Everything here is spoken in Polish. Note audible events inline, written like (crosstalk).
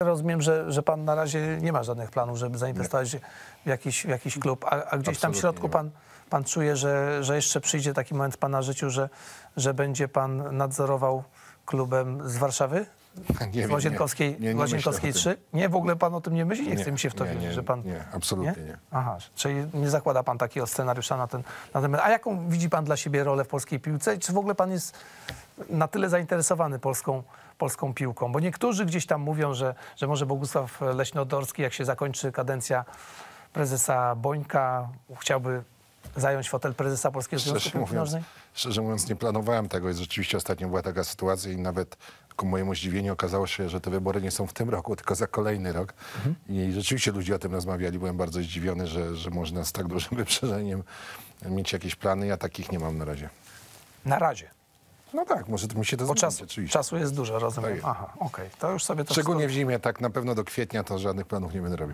Rozumiem, że, że pan na razie nie ma żadnych planów, żeby zainwestować się w jakiś, w jakiś klub, a, a gdzieś tam w Absolutnie środku nie pan, pan czuje, że, że jeszcze przyjdzie taki moment w pana życiu, że, że będzie pan nadzorował klubem z Warszawy? (laughs) Nie Z Łazienkowskiej, nie, nie, nie Łazienkowskiej myślę o 3? Nie, w ogóle pan o tym nie myśli? Nie, Nie, chce mi się w to nie, wierzyć, nie, że pan... nie, absolutnie nie. Aha, czyli nie zakłada pan takiego scenariusza na ten, na ten... A jaką widzi pan dla siebie rolę w polskiej piłce? Czy w ogóle pan jest na tyle zainteresowany polską, polską piłką? Bo niektórzy gdzieś tam mówią, że, że może Bogusław Leśnodorski, jak się zakończy kadencja prezesa Bońka, chciałby zająć fotel prezesa Polskiego Związku Szczerze Piłki mówiąc, szczerze mówiąc, nie planowałem tego i rzeczywiście ostatnio była taka sytuacja i nawet ku mojemu zdziwieniu okazało się, że te wybory nie są w tym roku, tylko za kolejny rok. Mhm. I rzeczywiście ludzie o tym rozmawiali. Byłem bardzo zdziwiony, że, że można z tak dużym wyprzedzeniem mieć jakieś plany. Ja takich nie mam na razie. Na razie. No tak, może mi się to Bo oczywiście. czasu jest dużo, rozumiem. Tak. Aha, okej. To już sobie to Szczególnie w zimie, tak na pewno do kwietnia to żadnych planów nie będę robił.